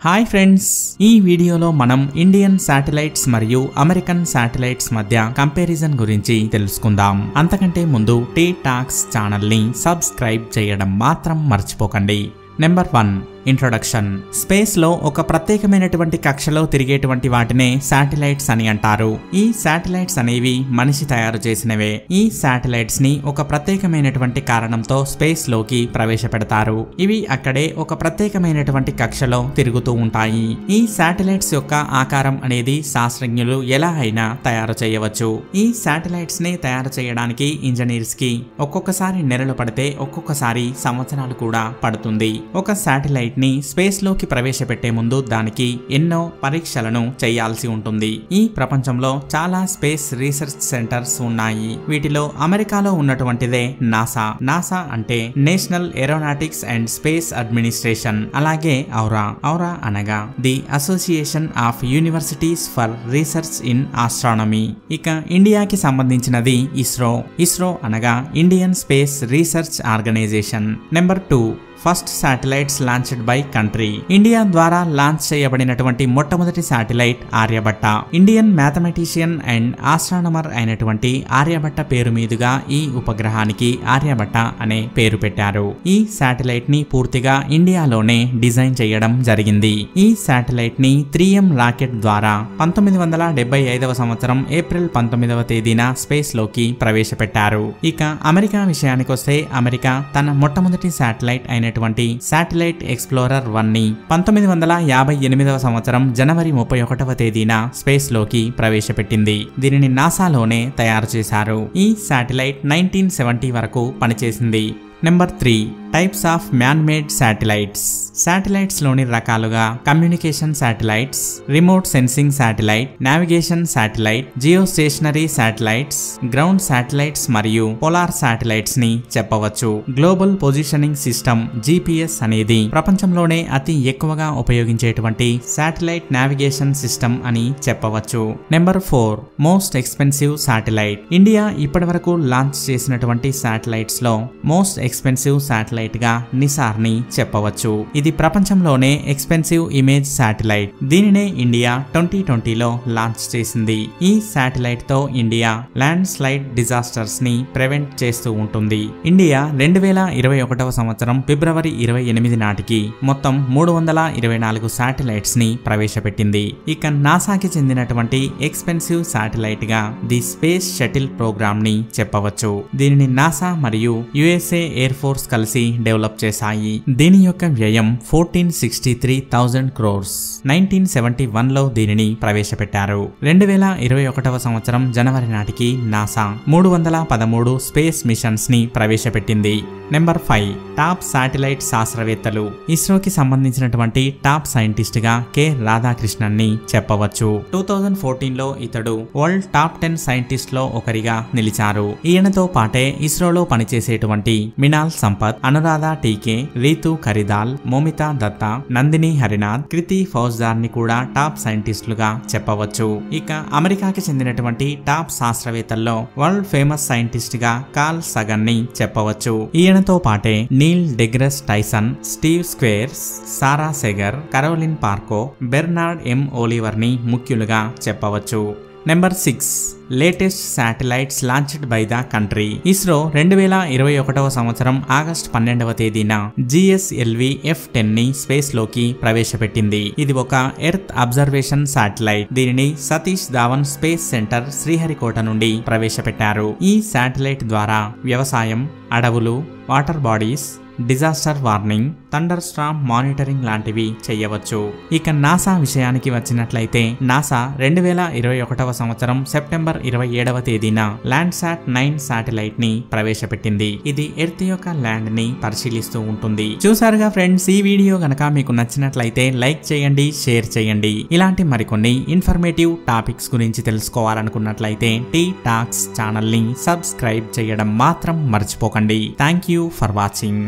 Hi friends ఈ వీడియోలో మనం ఇండియన్ శాటిలైట్స్ మరియు అమెరికన్ శాటిలైట్స్ మధ్య కంపారిజన్ గురించి తెలుసుకుందాం. అంతకంటే ముందు టీ టాక్స్ ఛానల్ని సబ్స్క్రైబ్ చేయడం మాత్రం మర్చిపోకండి. నెంబర్ వన్ ఇంట్రొడక్షన్ స్పేస్లో ఒక ప్రత్యేకమైనటువంటి కక్షలో తిరిగేటువంటి వాటినే శాటిలైట్స్ అని అంటారు ఈ శాటిలైట్స్ అనేవి మనిషి తయారు చేసినవే ఈ శాటిలైట్స్ని ఒక ప్రత్యేకమైనటువంటి కారణంతో స్పేస్లోకి ప్రవేశపెడతారు ఇవి అక్కడే ఒక ప్రత్యేకమైనటువంటి కక్షలో తిరుగుతూ ఉంటాయి ఈ శాటిలైట్స్ యొక్క ఆకారం అనేది శాస్త్రజ్ఞులు ఎలా అయినా తయారు చేయవచ్చు ఈ శాటిలైట్స్ని తయారు చేయడానికి ఇంజనీర్స్కి ఒక్కొక్కసారి నెలలు పడితే ఒక్కొక్కసారి సంవత్సరాలు కూడా పడుతుంది ఒక శాటిలైట్ రాకెట్ని స్పేస్లోకి ప్రవేశపెట్టే ముందు దానికి ఎన్నో పరీక్షలను చేయాల్సి ఉంటుంది. ఈ ప్రపంచంలో చాలా స్పేస్ రీసెర్చ్ సెంటర్స్ ఉన్నాయి. వీటిలో అమెరికాలో ఉన్నటువంటిదే నాసా. నాసా అంటే national aeronautics and space administration. అలాగే ఔరా. ఔరా అనగా the association of universities for research in astronomy. ఇక ఇండియాకి సంబంధించినది ఇస్రో. ఇస్రో అనగా Indian space research organisation. Number two. First satellites launched by country. India ద్వారా లాంచ్ చేయబడినటువంటి మొట్టమొదటి satellite Aryabhata. Indian mathematician and astronomer అయినటువంటి ఆర్యభట్ట పేరు మీదుగా ఈ ఉపగ్రహానికి ఆర్యభట్ట అనే పేరు పెట్టారు. ఈ శాటిలైట్ని పూర్తిగా ఇండియాలోనే డిజైన్ చేయడం జరిగింది. ఈ శాటిలైట్ని త్రీ ఎం రాకెట్ ద్వారా పంతొమ్మిది వందల డెబ్బై ఐదవ సంవత్సరం ఏప్రిల్ పంతొమ్మిదవ తేదీన స్పేస్లోకి ప్రవేశపెట్టారు. ఇక అమెరికా విషయానికొస్తే అమెరికా తన మొట్టమొదటి శాటిలైట్ అయిన అనేటువంటి శాటిలైట్ ఎక్స్ప్లోరర్ వన్ని పంతొమ్మిది వందల యాభై ఎనిమిదవ సంవత్సరం జనవరి ముప్పై ఒకటవ తేదీన స్పేస్లోకి ప్రవేశపెట్టింది. దీనిని నాసాలోనే తయారు చేశారు. ఈ శాటిలైట్ నైన్టీన్ సెవెంటీ వరకు పనిచేసింది. Number three types of man made satellites శాటిలైట్స్లోని రకాలుగా communication satellites remote sensing satellite navigation satellite geostationary satellites ground satellites మరియు పోలార్ శాటిలైట్స్ని చెప్పవచ్చు. గ్లోబల్ పొజిషనింగ్ సిస్టమ్ జీపీఎస్ అనేది ప్రపంచంలోనే అతి ఎక్కువగా ఉపయోగించేటువంటి శాటిలైట్ నావిగేషన్ సిస్టమ్ అని చెప్పవచ్చు. Number four most expensive satellite India ఇప్పటివరకు లాంచ్ చేసినటువంటి శాటిలైట్స్లో మోస్ట్ ఎక్స్పెన్సివ్ శాటిలైట్గా నిసార్ని చెప్పవచ్చు. ఇది ప్రపంచంలోనే ఎక్స్పెన్సివ్ ఇమేజ్ శాటిలైట్ దీనినే ఇండియా ట్వంటీ ట్వంటీలో లాంచ్ చేసింది. ఈ శాటిలైట్తో ఇండియా ల్యాండ్ స్లైడ్ డిజాస్టర్స్ని ప్రివెంట్ చేస్తూ ఉంటుంది. ఇండియా రెండు వేల ఇరవై ఒకటవ సంవత్సరం ఫిబ్రవరి ఇరవై ఎనిమిది నాటికి మొత్తం మూడు వందల ఇరవై నాలుగు శాటిలైట్స్ని ప్రవేశపెట్టింది. ఇక నాసాకి చెందినటువంటి ఎక్స్పెన్సివ్ శాటిలైట్గా ది స్పేస్ షటిల్ ప్రోగ్రామ్ని చెప్పవచ్చు. దీనిని నాసా మరియు యుఎస్ఏ ఎయిర్ ఫోర్స్ కలిసి డెవలప్ చేశాయి. దీని యొక్క వ్యయం fourteen sixty three thousand crores nineteen seventy వన్లో దీనిని ప్రవేశపెట్టారు. రెండు వేల ఇరవై ఒకటవ సంవత్సరం జనవరి నాటికి నాసా మూడు వందల పదమూడు స్పేస్ మిషన్స్ని ప్రవేశపెట్టింది. నెంబర్ ఫైవ్ టాప్ శాటిలైట్ శాస్త్రవేత్తలు. ఇస్రోకి సంబంధించినటువంటి టాప్ సైంటిస్ట్గా కె. రాధాకృష్ణన్ని చెప్పవచ్చు. టూ థౌజండ్ ఫోర్టీన్లో ఇతడు వరల్డ్ టాప్ టెన్ సైంటిస్ట్లో ఒకరిగా నిలిచారు. ఈయనతో పాటే ఇస్రోలో పనిచేసేటువంటి మినాల్ సంపత్ అనురాధ టీకే రీతు ఖరిదాల్ మోమితా దత్తా నందిని హరినాథ్ కృతి ఫౌజ్దార్ని కూడా టాప్ సైంటిస్టులుగా చెప్పవచ్చు ఇక అమెరికాకి చెందినటువంటి టాప్ శాస్త్రవేత్తల్లో వరల్డ్ ఫేమస్ సైంటిస్ట్గా కాల్ సగన్ని చెప్పవచ్చు ఈయనతో పాటే Neil deGrasse Tyson Steve Squyres Sara Seager Carolyn Porco Bernard M ఓలివర్ని ముఖ్యులుగా చెప్పవచ్చు number six latest satellites launched by the country ISRO రెండు వేల ఇరవై ఒకటవ సంవత్సరం ఆగస్ట్ పన్నెండవ తేదీన జిఎస్ఎల్వి ఎఫ్ టెన్ని స్పేస్లోకి ప్రవేశపెట్టింది. ఇది ఒక ఎర్త్ అబ్జర్వేషన్ శాటిలైట్ దీనిని సతీష్ ధావన్ స్పేస్ సెంటర్ శ్రీహరికోట నుండి ప్రవేశపెట్టారు. ఈ శాటిలైట్ ద్వారా వ్యవసాయం అడవులు water bodies disaster warning thunder storm monitoring లాంటివి చేయవచ్చు. ఇక నాసా విషయానికి వచ్చినట్లయితే నాసా రెండు వేల ఇరవై ఒకటవ సంవత్సరం సెప్టెంబర్ ఇరవై ఏడవ తేదీన ల్యాండ్ సాట్ నైన్ శాటిలైట్ని ప్రవేశపెట్టింది. ఇది ఎర్త్ యొక్క ల్యాండ్ని పరిశీలిస్తూ ఉంటుంది. చూసారుగా ఫ్రెండ్స్ ఈ వీడియో గనక మీకు నచ్చినట్లయితే లైక్ చేయండి షేర్ చేయండి. ఇలాంటి మరికొన్ని ఇన్ఫర్మేటివ్ టాపిక్స్ గురించి తెలుసుకోవాలనుకున్నట్లయితే టీ టాక్స్ ఛానల్ని సబ్స్క్రైబ్ చేయడం మాత్రం మర్చిపోకండి. Thank you for watching.